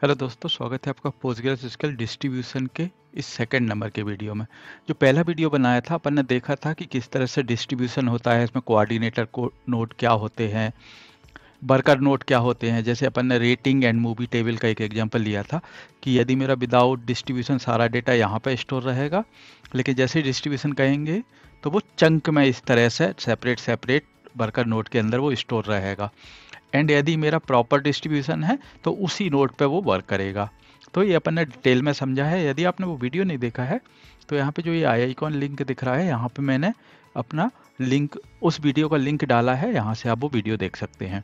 Hello दोस्तों, स्वागत है आपका पोस्टग्रेजुएशन डिस्ट्रीब्यूशन के इस सेकंड नंबर के वीडियो में। जो पहला वीडियो बनाया था, अपन ने देखा था कि किस तरह से डिस्ट्रीब्यूशन होता है, इसमें कोऑर्डिनेटर को नोट क्या होते हैं बर्कर नोट क्या होते हैं। जैसे अपन ने रेटिंग एंड मूवी टेबल का एक एग्जांपल लिया था कि यदि मेरा विदाउट डिस्ट्रीब्यूशन सारा डेटा यहाँ पर स्टोर रहेगा, लेकिन जैसे डिस्ट्रीब्यूशन कहेंगे तो वो चंक में इस तरह से सेपरेट सेपरेट बर्कर नोट के अंदर वो स्टोर रहेगा। एंड यदि मेरा प्रॉपर डिस्ट्रीब्यूशन है तो उसी नोट पे वो वर्क करेगा। तो ये अपन ने डिटेल में समझा है। यदि आपने वो वीडियो नहीं देखा है तो यहाँ पे जो ये आई आईकॉन लिंक दिख रहा है, यहाँ पे मैंने अपना लिंक उस वीडियो का लिंक डाला है। यहाँ से आप वो वीडियो देख सकते हैं।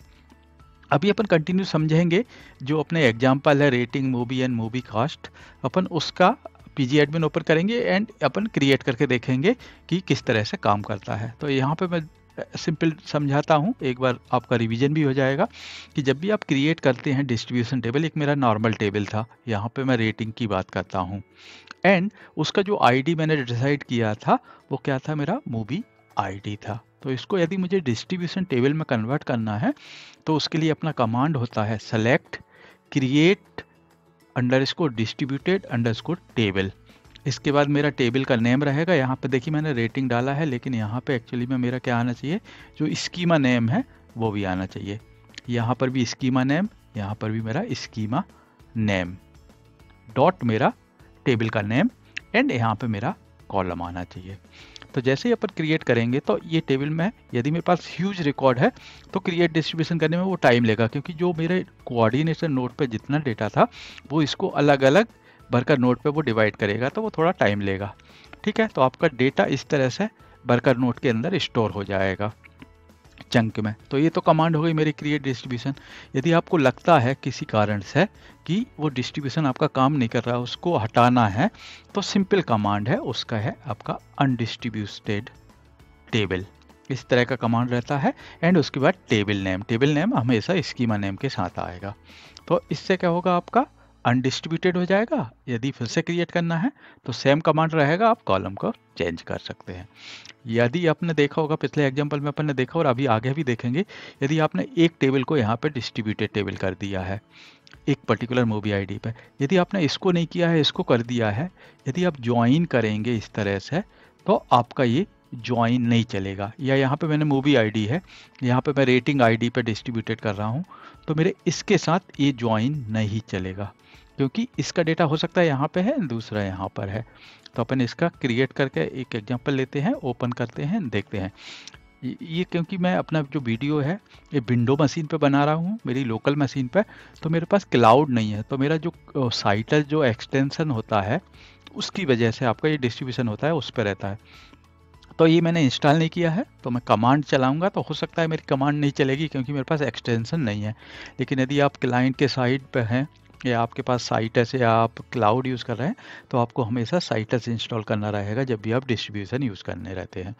अभी अपन कंटिन्यू समझेंगे जो अपने एग्ज़ाम्पल है rating movie and movie cast अपन उसका पीजी एडमिन ओपन करेंगे एंड अपन क्रिएट करके देखेंगे कि किस तरह से काम करता है। तो यहाँ पे मैं सिंपल समझाता हूँ, एक बार आपका रिवीजन भी हो जाएगा कि जब भी आप क्रिएट करते हैं डिस्ट्रीब्यूशन टेबल एक मेरा नॉर्मल टेबल था, यहाँ पे मैं रेटिंग की बात करता हूँ। एंड उसका जो आईडी मैंने डिसाइड किया था, वो क्या था मेरा? मूवी आईडी था। तो इसको यदि मुझे डिस्ट्रीब्यूशन टेबल में कन्वर्ट करना है तो उसके लिए अपना कमांड होता है select create under distributed under table इसके बाद मेरा टेबल का नेम रहेगा। यहाँ पे देखिए मैंने रेटिंग डाला है, लेकिन यहाँ पे एक्चुअली में मेरा क्या आना चाहिए? जो स्कीमा नेम है, वो भी आना चाहिए। यहाँ पर भी स्कीमा नेम यहाँ पर भी मेरा स्कीमा नेम डॉट मेरा टेबल का नेम एंड यहाँ पे मेरा कॉलम आना चाहिए। तो जैसे ही अपन क्रिएट करेंगे तो ये टेबल में, यदि मेरे पास ह्यूज रिकॉर्ड है तो क्रिएट डिस्ट्रीब्यूशन करने में वो टाइम लेगा, क्योंकि जो मेरे कोऑर्डिनेशन नोट पे जितना डेटा था, वो इसको अलग अलग बर्कर नोट पे वो डिवाइड करेगा तो वो थोड़ा टाइम लेगा। ठीक है? तो आपका डेटा इस तरह से बर्कर नोट के अंदर स्टोर हो जाएगा चंक में। तो ये तो कमांड हो गई मेरी क्रिएट डिस्ट्रीब्यूशन यदि आपको लगता है किसी कारण से कि वो डिस्ट्रीब्यूशन आपका काम नहीं कर रहा, उसको हटाना है तो सिंपल कमांड है, उसका है आपका अनडिस्ट्रीब्यूटेड टेबल इस तरह का कमांड रहता है एंड उसके बाद टेबल नेम टेबल नेम हमेशा स्कीमा नेम के साथ आएगा। तो इससे क्या होगा आपका? अनडिस्ट्रीब्यूटेड हो जाएगा। यदि फिर से क्रिएट करना है तो सेम कमांड रहेगा, आप कॉलम को चेंज कर सकते हैं। यदि आपने देखा होगा, पिछले एग्जांपल में अपन ने देखा और अभी आगे भी देखेंगे, यदि आपने एक टेबल को यहाँ पे डिस्ट्रीब्यूटेड टेबल कर दिया है, एक पर्टिकुलर मूवी आईडी पे, यदि आपने इसको नहीं किया है, इसको कर दिया है, यदि आप ज्वाइन करेंगे इस तरह से तो आपका ये ज्वाइन नहीं चलेगा। या यहाँ पे मैंने मूवी आईडी है, यहाँ पे मैं रेटिंग आईडी पे डिस्ट्रीब्यूटेड कर रहा हूँ तो मेरे इसके साथ ये ज्वाइन नहीं चलेगा। क्योंकि इसका डेटा हो सकता है यहाँ पे है, दूसरा यहाँ पर है। तो अपन इसका क्रिएट करके एक एग्जांपल लेते हैं ओपन करते हैं, देखते हैं। ये क्योंकि मैं अपना जो वीडियो है, ये विंडो मशीन पे बना रहा हूँ, मेरी लोकल मशीन पे तो मेरे पास क्लाउड नहीं है। तो मेरा जो साइटल जो एक्सटेंशन होता है, उसकी वजह से आपका ये डिस्ट्रीब्यूशन होता है, उस पर रहता है। तो ये मैंने इंस्टॉल नहीं किया है तो मैं कमांड चलाऊँगा तो हो सकता है मेरी कमांड नहीं चलेगी, क्योंकि मेरे पास एक्सटेंशन नहीं है। लेकिन यदि आप क्लाइंट के साइड पर हैं या आपके पास साइटस या आप क्लाउड यूज़ कर रहे हैं तो आपको हमेशा साइटस इंस्टॉल करना रहेगा जब भी आप डिस्ट्रीब्यूशन यूज़ करने रहते हैं।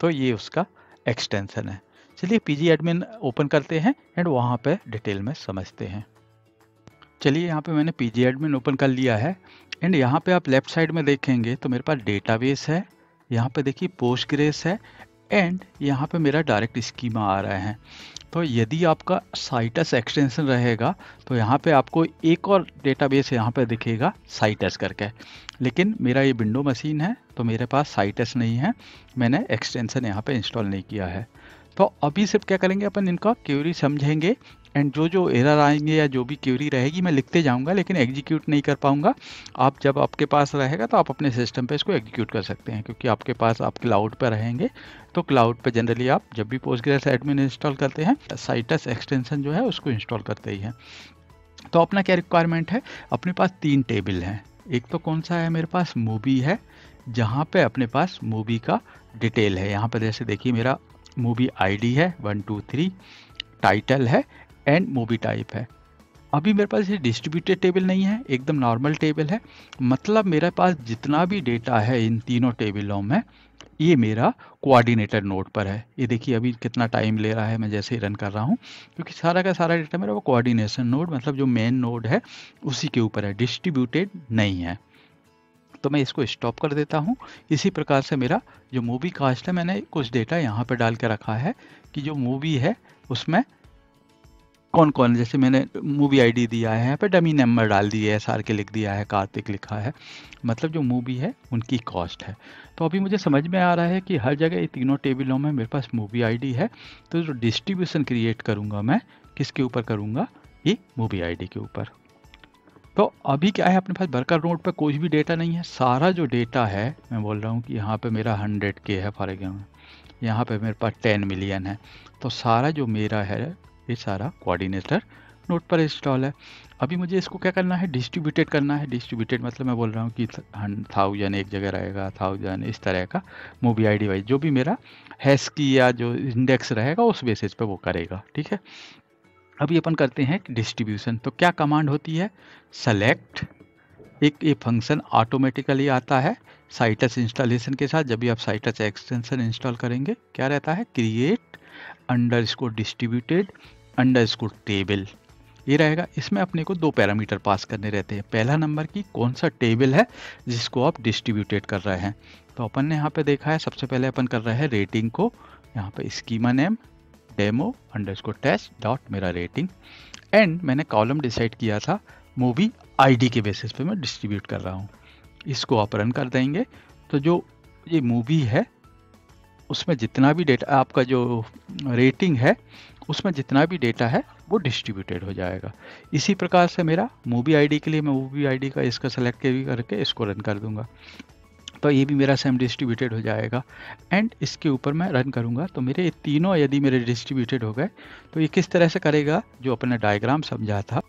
तो ये उसका एक्सटेंशन है। चलिए पीजी एडमिन ओपन करते हैं एंड वहाँ पे डिटेल में समझते हैं। चलिए यहाँ पे मैंने पीजी एडमिन ओपन कर लिया है एंड यहाँ पे आप लेफ़्ट साइड में देखेंगे तो मेरे पास डेटाबेस है, यहाँ पे देखिए पोस्ट ग्रेस है एंड यहाँ पे मेरा डायरेक्ट स्कीमा आ रहा है। तो यदि आपका साइटस एक्सटेंशन रहेगा तो यहाँ पे आपको एक और डेटाबेस यहाँ पे दिखेगा साइटस करके। लेकिन मेरा ये विंडो मशीन है तो मेरे पास साइटस नहीं है। मैंने एक्सटेंशन यहाँ पे इंस्टॉल नहीं किया है। तो अभी सिर्फ़ क्या करेंगे अपन, इनका क्यूरी समझेंगे एंड जो जो एरर आएँगे या जो भी क्यूरी रहेगी, मैं लिखते जाऊँगा, लेकिन एग्जीक्यूट नहीं कर पाऊँगा। आप जब आपके पास रहेगा तो आप अपने सिस्टम पे इसको एग्जीक्यूट कर सकते हैं, क्योंकि आपके पास आप क्लाउड पर रहेंगे तो क्लाउड पे जनरली आप जब भी पोस्ट एडमिन इंस्टॉल करते हैं साइटस एक्सटेंशन जो है, उसको इंस्टॉल करते ही हैं। तो अपना क्या रिक्वायरमेंट है? अपने पास तीन टेबल हैं। एक तो कौन सा है मेरे पास? मूवी है, जहाँ पे अपने पास मूवी का डिटेल है। यहाँ पर जैसे देखिए मेरा मूवी आईडी है वन टू थ्री टाइटल है एंड मूवी टाइप है। अभी मेरे पास ये डिस्ट्रीब्यूटेड टेबल नहीं है, एकदम नॉर्मल टेबल है। मतलब मेरे पास जितना भी डेटा है इन तीनों टेबलों में, ये मेरा कोऑर्डिनेटर नोड पर है। ये देखिए अभी कितना टाइम ले रहा है, मैं जैसे ही रन कर रहा हूँ, क्योंकि सारा का सारा डेटा मेरा वो कोऑर्डिनेशन नोड मतलब जो मेन नोड है, उसी के ऊपर है। डिस्ट्रीब्यूटेड नहीं है। तो मैं इसको स्टॉप कर देता हूँ। इसी प्रकार से मेरा जो मूवी कास्ट है, मैंने कुछ डेटा यहाँ पर डाल के रखा है कि जो मूवी है, उसमें कौन कौन जैसे मैंने मूवी आईडी दिया है, यहाँ पे डमी नंबर डाल दिए है सार के लिख दिया है, कार्तिक लिखा है। मतलब जो मूवी है, उनकी कॉस्ट है। तो अभी मुझे समझ में आ रहा है कि हर जगह ये तीनों टेबलों में मेरे पास मूवी आईडी है तो जो डिस्ट्रीब्यूशन क्रिएट करूँगा मैं, किसके ऊपर करूँगा? ये मूवी आईडी के ऊपर। तो अभी क्या है, अपने पास वर्कर नोट पे कोई भी डेटा नहीं है। सारा जो डेटा है, मैं बोल रहा हूँ कि यहाँ पे मेरा हंड्रेड के है फॉर एग्ज़ाम्पल यहाँ पे मेरे पास टेन मिलियन है। तो सारा जो मेरा है, ये सारा कोऑर्डिनेटर नोट पर इंस्टॉल है। अभी मुझे इसको क्या करना है? डिस्ट्रीब्यूटेड करना है। डिस्ट्रीब्यूटेड मतलब मैं बोल रहा हूँ कि थाउज़ेंड एक जगह रहेगा थाउज़ेंड इस तरह का मूवी आई वाइज जो भी मेरा हैश की या जो इंडेक्स रहेगा, उस बेसिस पे वो करेगा। ठीक है? अभी अपन करते हैं डिस्ट्रीब्यूशन। तो क्या कमांड होती है? सेलेक्ट एक ये फ़ंक्शन ऑटोमेटिकली आता है साइटस इंस्टॉलेशन के साथ। जब भी आप साइटस एक्सटेंशन इंस्टॉल करेंगे, क्या रहता है? क्रिएट अंडर इसको डिस्ट्रीब्यूटेड अंडर इसको टेबल ये रहेगा। इसमें अपने को दो पैरामीटर पास करने रहते हैं। पहला नंबर की कौन सा टेबल है जिसको आप डिस्ट्रीब्यूटेड कर रहे हैं? तो अपन ने यहाँ पे देखा है, सबसे पहले अपन कर रहे हैं रेटिंग को। यहाँ पे schema name demo under test dot मेरा रेटिंग एंड मैंने कॉलम डिसाइड किया था मूवी आईडी के बेसिस पे मैं डिस्ट्रीब्यूट कर रहा हूँ। इसको आप रन कर देंगे। तो जो ये मूवी है, उसमें जितना भी डेटा आपका जो रेटिंग है, उसमें जितना भी डेटा है, वो डिस्ट्रीब्यूटेड हो जाएगा। इसी प्रकार से मेरा मूवी आईडी के लिए मैं मूवी आईडी का इसका सेलेक्ट भी करके इसको रन कर दूँगा। तो ये भी मेरा सेम डिस्ट्रीब्यूटेड हो जाएगा। एंड इसके ऊपर मैं रन करूँगा। तो मेरे तीनों यदि मेरे डिस्ट्रीब्यूटेड हो गए तो ये किस तरह से करेगा? जो अपना डायग्राम समझा था।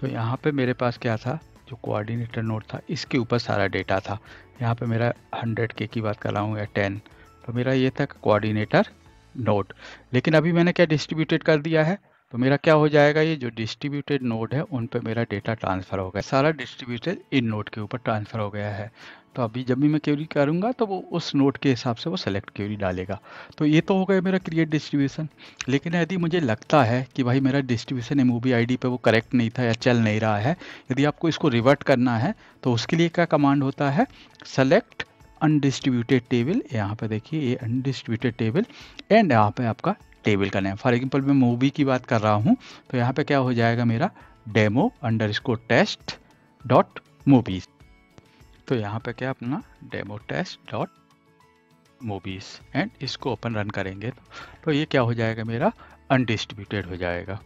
तो यहाँ पे मेरे पास क्या था? जो कोऑर्डिनेटर नोट था, इसके ऊपर सारा डेटा था। यहाँ पे मेरा हंड्रेड के की बात कर रहा हूँ या टेन तो मेरा ये था कोऑर्डिनेटर नोट लेकिन अभी मैंने क्या डिस्ट्रीब्यूटेड कर दिया है? तो मेरा क्या हो जाएगा, ये जो डिस्ट्रीब्यूटेड नोड है, उन पे मेरा डेटा ट्रांसफ़र हो गया सारा डिस्ट्रीब्यूटेड इन नोड के ऊपर ट्रांसफ़र हो गया है। तो अभी जब भी मैं क्यूरी करूँगा तो वो उस नोट के हिसाब से वो सेलेक्ट क्वेरी डालेगा। तो ये तो हो गया मेरा क्रिएट डिस्ट्रीब्यूशन लेकिन यदि मुझे लगता है कि भाई मेरा डिस्ट्रीब्यूशन एम आई पे वो करेक्ट नहीं था या चल नहीं रहा है, यदि आपको इसको रिवर्ट करना है तो उसके लिए क्या कमांड होता है? सेलेक्ट अनडिस्ट्रीब्यूटेड टेबल यहाँ पे देखिए, ये अनडिस्ट्रीब्यूटेड टेबल एंड यहाँ पे आपका टेबल का नेम फॉर एग्ज़ाम्पल मैं मूवी की बात कर रहा हूँ तो यहाँ पे क्या हो जाएगा मेरा? Demo under score test dot movies. तो यहाँ पे क्या अपना? Demo test dot movies. And इसको ओपन रन करेंगे। तो, तो ये क्या हो जाएगा मेरा? अनडिस्ट्रीब्यूटेड हो जाएगा।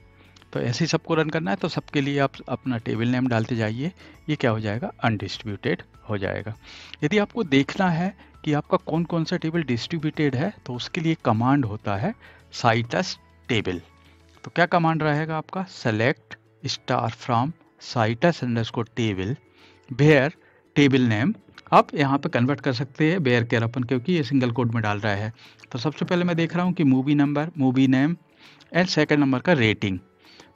तो ऐसे ही सबको रन करना है तो सबके लिए आप अपना टेबल नेम डालते जाइए। ये क्या हो जाएगा? अनडिस्ट्रीब्यूटेड हो जाएगा। यदि आपको देखना है कि आपका कौन कौन सा टेबल डिस्ट्रीब्यूटेड है तो उसके लिए कमांड होता है साइटस टेबल। तो क्या कमांड रहेगा आपका? Select star from Citus underscore table. Bare table name. आप यहाँ पे कन्वर्ट कर सकते हैं बेयर केयर अपन, क्योंकि ये सिंगल कोड में डाल रहा है। तो सबसे पहले मैं देख रहा हूँ कि movie number, movie name, and second number का रेटिंग।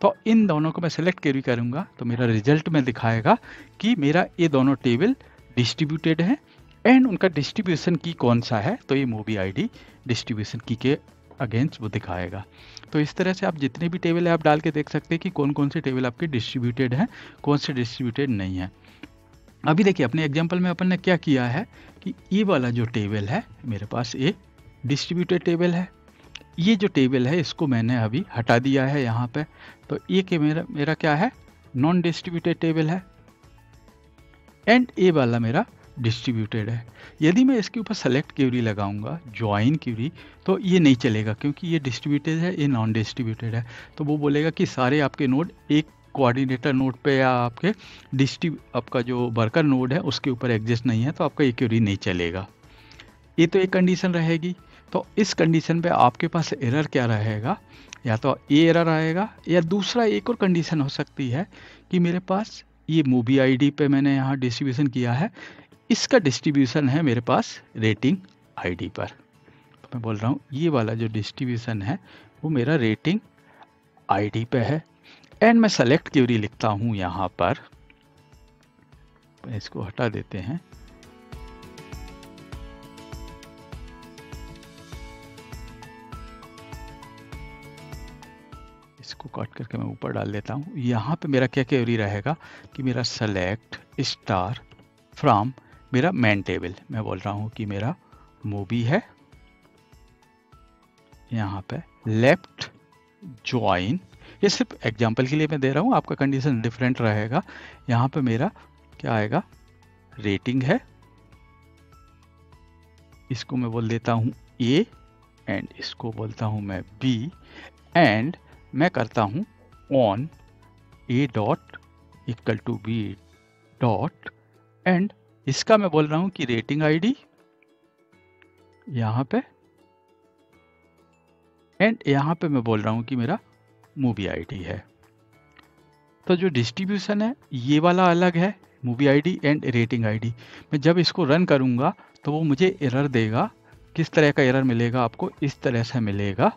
तो इन दोनों को मैं सेलेक्ट कैरी करूँगा तो मेरा रिज़ल्ट में दिखाएगा कि मेरा ये दोनों टेबल डिस्ट्रीब्यूटेड है, एंड उनका डिस्ट्रीब्यूशन की कौन सा है? तो ये मूवी आईडी डिस्ट्रीब्यूशन की के अगेंस्ट वो दिखाएगा। तो इस तरह से आप जितने भी टेबल है, आप डाल के देख सकते हैं कि कौन कौन से टेबल आपके डिस्ट्रीब्यूटेड हैं, कौन से डिस्ट्रीब्यूटेड नहीं है। अभी देखिए, अपने एग्ज़ाम्पल में अपन ने क्या किया है कि ये वाला जो टेबल है, मेरे पास एक डिस्ट्रीब्यूटेड टेबल है। ये जो टेबल है, इसको मैंने अभी हटा दिया है यहाँ पे। तो ये के मेरा मेरा क्या है? नॉन डिस्ट्रीब्यूटेड टेबल है। एंड ए वाला मेरा डिस्ट्रीब्यूटेड है। यदि मैं इसके ऊपर सेलेक्ट क्यूरी लगाऊँगा ज्वाइन क्यूरी तो ये नहीं चलेगा क्योंकि ये डिस्ट्रीब्यूटेड है, ये नॉन डिस्ट्रीब्यूटेड है। तो वो बोलेगा कि सारे आपके नोड एक कोऑर्डिनेटर नोड पे या आपके डिस्ट्री आपका जो वर्कर नोड है, उसके ऊपर एग्जिस्ट नहीं है तो आपका ये क्यूरी नहीं चलेगा। ये तो एक कंडीशन रहेगी। तो इस कंडीशन पे आपके पास एरर क्या रहेगा? या तो ए एरर आएगा, या दूसरा एक और कंडीशन हो सकती है कि मेरे पास ये मूवी आईडी पे मैंने यहाँ डिस्ट्रीब्यूशन किया है इसका डिस्ट्रीब्यूशन है मेरे पास रेटिंग आईडी पर। तो मैं बोल रहा हूँ, ये वाला जो डिस्ट्रीब्यूशन है, वो मेरा रेटिंग आईडी पे है। एंड मैं सेलेक्ट क्यूरी लिखता हूँ यहाँ पर। इसको हटा देते हैं। इसको कट करके मैं ऊपर डाल देता हूँ। यहाँ पे मेरा क्या क्वेरी रहेगा कि मेरा सेलेक्ट स्टार फ्रॉम मेरा मेन टेबल मैं बोल रहा हूँ कि मेरा मूवी है। यहाँ पे लेफ़्ट ज्वाइन ये सिर्फ़ एग्ज़ाम्पल के लिए मैं दे रहा हूँ, आपका कंडीशन डिफरेंट रहेगा। यहाँ पे मेरा क्या आएगा? रेटिंग है। इसको मैं बोल देता हूँ ए एंड इसको बोलता हूँ मैं बी एंड मैं करता हूँ on A dot equal to B dot and इसका मैं बोल रहा हूँ कि रेटिंग आईडी यहाँ पे एंड यहाँ पे मैं बोल रहा हूँ कि मेरा मूवी आईडी है। तो जो डिस्ट्रीब्यूशन है, ये वाला अलग है movie ID and rating ID मैं जब इसको रन करूँगा तो वो मुझे एरर देगा, किस तरह का एरर मिलेगा, आपको इस तरह से मिलेगा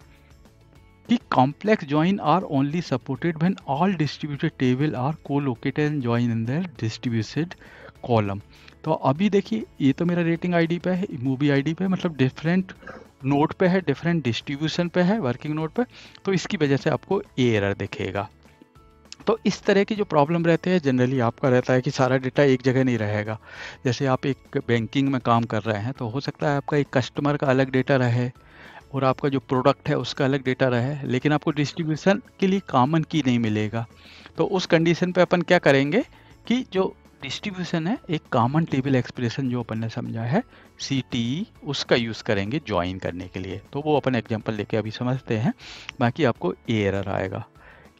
कि complex join are only supported when all distributed table are colocated and join in the distributed column तो अभी देखिए, ये तो मेरा रेटिंग आईडी पे है मूवी आईडी पे मतलब डिफरेंट नोट पे है डिफरेंट डिस्ट्रीब्यूशन पे है वर्किंग नोट पे तो इसकी वजह से आपको ए एरर दिखेगा। तो इस तरह की जो प्रॉब्लम रहते हैं जनरली आपका रहता है कि सारा डेटा एक जगह नहीं रहेगा। जैसे आप एक बैंकिंग में काम कर रहे हैं तो हो सकता है आपका एक कस्टमर का अलग डेटा रहे, और आपका जो प्रोडक्ट है, उसका अलग डेटा रहे, लेकिन आपको डिस्ट्रीब्यूशन के लिए कॉमन की नहीं मिलेगा। तो उस कंडीशन पे अपन क्या करेंगे कि जो डिस्ट्रीब्यूशन है, एक कॉमन टेबल एक्सप्रेशन जो अपन ने समझा है सी टी उसका यूज़ करेंगे ज्वाइन करने के लिए। तो वो अपन एग्जांपल लेके अभी समझते हैं। बाकी आपको ए एरर आएगा।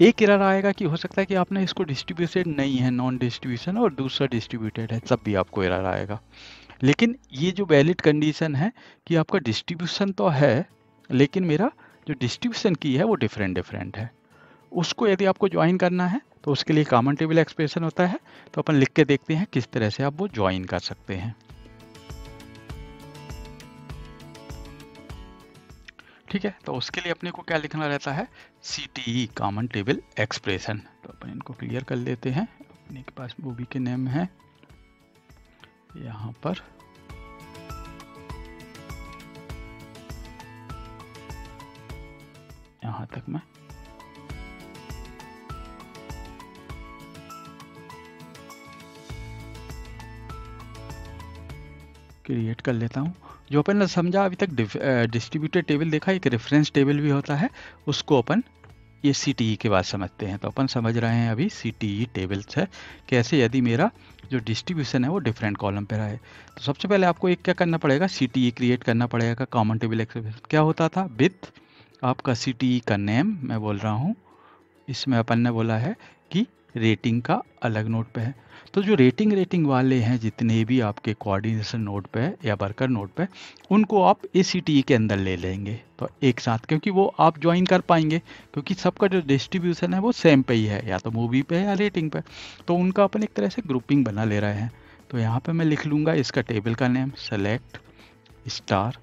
एक एरर आएगा कि हो सकता है कि आपने इसको डिस्ट्रीब्यूटेड नहीं है नॉन डिस्ट्रीब्यूशन और दूसरा डिस्ट्रीब्यूटेड है, तब भी आपको एरर आएगा। लेकिन ये जो वैलिड कंडीशन है कि आपका डिस्ट्रीब्यूशन तो है, लेकिन मेरा जो डिस्ट्रीब्यूशन की है वो डिफरेंट डिफरेंट है। उसको यदि आपको ज्वाइन करना है तो उसके लिए कॉमन टेबल एक्सप्रेशन होता है। तो अपन लिख के देखते हैं किस तरह से आप वो ज्वाइन कर सकते हैं। ठीक है तो उसके लिए अपने को क्या लिखना रहता है? C T E common table expression तो अपन इनको क्लियर कर लेते हैं। अपने के पास मूवी के नेम है। यहाँ पर। यहाँ तक मैं क्रिएट कर लेता हूँ। जो अपन ने समझा, अभी तक डिस्ट्रीब्यूटेड टेबल देखा, एक रेफरेंस टेबल भी होता है, उसको अपन ये सी e के बाद समझते हैं। तो अपन समझ रहे हैं अभी सी टी ई टेबल्स है। कैसे? यदि मेरा जो डिस्ट्रीब्यूशन है, वो डिफरेंट कॉलम पे रहे तो सबसे पहले आपको एक क्या करना पड़ेगा? सीटीई क्रिएट करना पड़ेगा कॉमन टेबल एक्सप्रेशन क्या होता था? विथ आपका सीटीई का नेम मैं बोल रहा हूँ। इसमें अपन ने बोला है कि रेटिंग का अलग नोट पे है। तो जो रेटिंग रेटिंग वाले हैं, जितने भी आपके कोऑर्डिनेशन नोट पे या वर्कर नोट पे, उनको आप ए e के अंदर ले लेंगे। तो एक साथ, क्योंकि वो आप ज्वाइन कर पाएँगे, क्योंकि सबका जो डिस्ट्रीब्यूशन है, वो सेम पे ही है, या तो मूवी पे या रेटिंग पे। तो उनका अपन एक तरह से ग्रुपिंग बना ले रहे हैं। तो यहाँ पर मैं लिख लूँगा इसका टेबल का नेम सेलेक्ट स्टार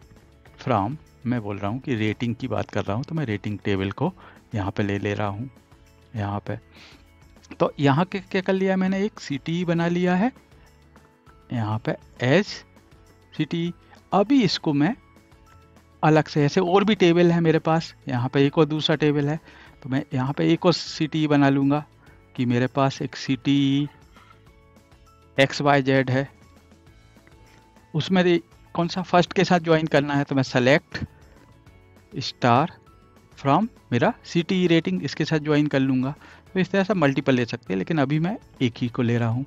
फ्राम मैं बोल रहा हूँ कि रेटिंग की बात कर रहा हूँ तो मैं रेटिंग टेबल को यहाँ पे ले ले रहा हूँ। यहाँ पे। तो यहाँ के क्या कर लिया मैंने? एक सी बना लिया है। यहाँ पे एज सी अभी इसको मैं अलग से, ऐसे और भी टेबल है मेरे पास। यहाँ पे एक और दूसरा टेबल है। तो मैं यहाँ पे एक और सी बना लूँगा कि मेरे पास एक C T X Y Z है। उसमें कौन सा फ़र्स्ट के साथ ज्वाइन करना है तो मैं सेलेक्ट स्टार फ्रॉम मेरा सी रेटिंग इसके साथ ज्वाइन कर लूँगा। तो इस तरह से मल्टीपल ले सकते हैं, लेकिन अभी मैं एक ही को ले रहा हूँ।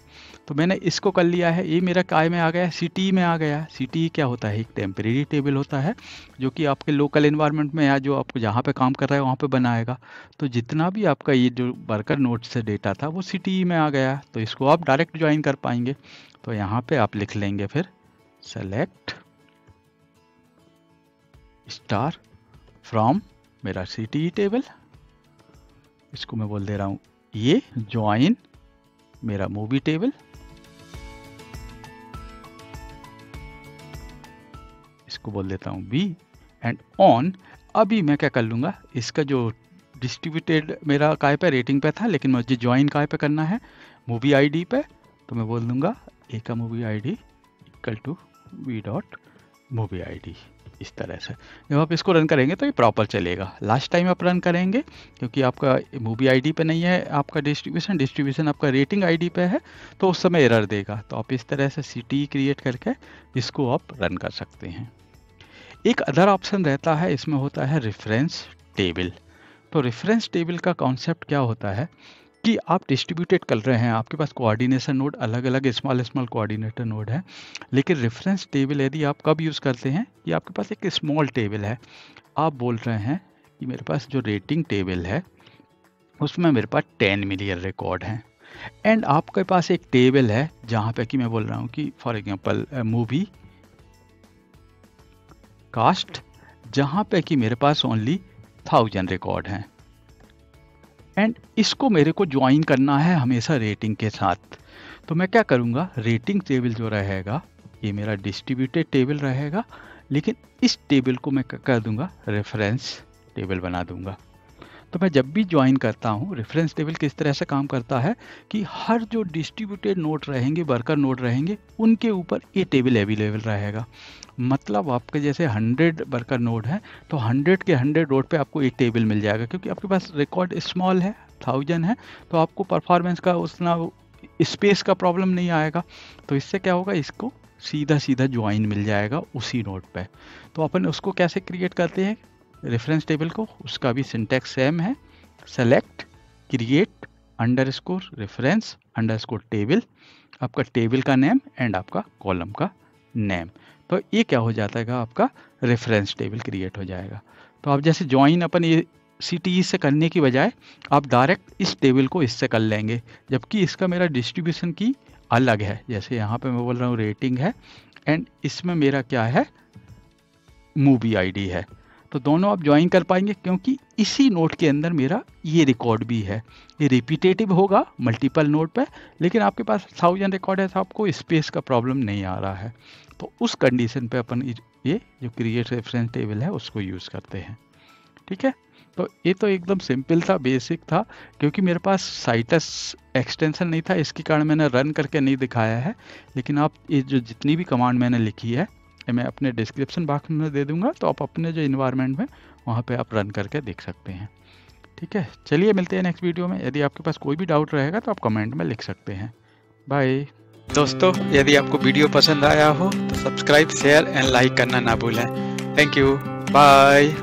तो मैंने इसको कर लिया है। ये मेरा काय में आ गया सी में आ गया सी क्या होता है? एक टेम्परेरी टेबल होता है, जो कि आपके लोकल इन्वायरमेंट में या जो आपको जहाँ पे काम कर रहा है, वहाँ पे बनाएगा। तो जितना भी आपका ये जो वर्कर नोट से डेटा था, वो सी में आ गया तो इसको आप डायरेक्ट ज्वाइन कर पाएँगे। तो यहाँ पर आप लिख लेंगे फिर सेलेक्ट स्टार फ्रॉम मेरा सी टेबल इसको मैं बोल दे रहा हूँ, ये ज्वाइन मेरा मूवी टेबल इसको बोल देता हूँ बी एंड ऑन अभी मैं क्या कर लूँगा, इसका जो डिस्ट्रीब्यूटेड मेरा काय पे रेटिंग पे था, लेकिन मुझे ज्वाइन काय पे करना है मूवी आईडी पे तो मैं बोल दूँगा ए का movie ID equal to V dot movie ID इस तरह से। जब आप इसको रन करेंगे तो ये प्रॉपर चलेगा। लास्ट टाइम आप रन करेंगे, क्योंकि आपका मूवी आईडी पे नहीं है, आपका डिस्ट्रीब्यूशन डिस्ट्रीब्यूशन आपका रेटिंग आईडी पे है तो उस समय एरर देगा। तो आप इस तरह से सी क्रिएट करके इसको आप रन कर सकते हैं। एक अदर ऑप्शन रहता है, इसमें होता है रेफरेंस टेबल तो रेफरेंस टेबल का कॉन्सेप्ट क्या होता है? कि आप डिस्ट्रीब्यूटेड कर रहे हैं, आपके पास कोऑर्डिनेशन नोड अलग अलग स्मॉल स्मॉल कोऑर्डिनेटर नोड है, लेकिन रेफरेंस टेबल यदि आप कब यूज़ करते हैं कि आपके पास एक स्मॉल टेबल है। आप बोल रहे हैं कि मेरे पास जो रेटिंग टेबल है, उसमें मेरे पास टेन मिलियन रिकॉर्ड हैं। एंड आपके पास एक टेबल है, जहाँ पे कि मैं बोल रहा हूँ कि फॉर एग्जांपल मूवी कास्ट जहाँ पे कि मेरे पास ओनली थाउज़ेंड रिकॉर्ड हैं। एंड इसको मेरे को ज्वाइन करना है हमेशा रेटिंग के साथ। तो मैं क्या करूँगा? रेटिंग टेबल जो रहेगा, ये मेरा डिस्ट्रीब्यूटेड टेबल रहेगा, लेकिन इस टेबल को मैं कर दूँगा रेफरेंस टेबल बना दूँगा। तो मैं जब भी ज्वाइन करता हूँ रेफरेंस टेबल किस तरह से काम करता है कि हर जो डिस्ट्रीब्यूटेड नोट रहेंगे वर्कर नोट रहेंगे, उनके ऊपर ये टेबल अवेलेबल रहेगा। मतलब आपके जैसे 100 वर्कर नोड हैं तो 100 के 100 नोड पे आपको एक टेबल मिल जाएगा, क्योंकि आपके पास रिकॉर्ड स्मॉल है थाउज़ेंड है तो आपको परफॉर्मेंस का उतना स्पेस का प्रॉब्लम नहीं आएगा। तो इससे क्या होगा, इसको सीधा सीधा ज्वाइन मिल जाएगा उसी नोट पे। तो अपन उसको कैसे क्रिएट करते हैं? रेफरेंस टेबल को, उसका भी सिंटेक्स सेम है। Select create under score reference under score table आपका टेबल का नेम एंड आपका कॉलम का नेम तो ये क्या हो जाता है आपका रेफरेंस टेबल क्रिएट हो जाएगा। तो आप जैसे ज्वाइन अपन ये सी टी ई से करने की बजाय, आप डायरेक्ट इस टेबल को इससे कर लेंगे, जबकि इसका मेरा डिस्ट्रीब्यूशन की अलग है। जैसे यहाँ पे मैं बोल रहा हूँ रेटिंग है एंड इसमें मेरा क्या है? मूवी आईडी है। तो दोनों आप ज्वाइन कर पाएँगे क्योंकि इसी नोट के अंदर मेरा ये रिकॉर्ड भी है। ये रिपीटेटिव होगा मल्टीपल नोट पे लेकिन आपके पास थाउज़ेंड रिकॉर्ड है तो आपको स्पेस का प्रॉब्लम नहीं आ रहा है। तो उस कंडीशन पे अपन ये जो क्रिएट रेफरेंस टेबल है, उसको यूज़ करते हैं। ठीक है? तो ये तो एकदम सिंपल था बेसिक था, क्योंकि मेरे पास साइटस एक्सटेंशन नहीं था, इसके कारण मैंने रन करके नहीं दिखाया है। लेकिन आप ये जो जितनी भी कमांड मैंने लिखी है मैं अपने डिस्क्रिप्शन बॉक्स में दे दूँगा तो आप अपने जो इन्वायरमेंट में, वहाँ पे आप रन करके देख सकते हैं। ठीक है? चलिए, मिलते हैं नेक्स्ट वीडियो में। यदि आपके पास कोई भी डाउट रहेगा तो आप कमेंट में लिख सकते हैं। बाय दोस्तों, यदि आपको वीडियो पसंद आया हो तो सब्सक्राइब शेयर एंड लाइक करना ना भूलें। Thank you bye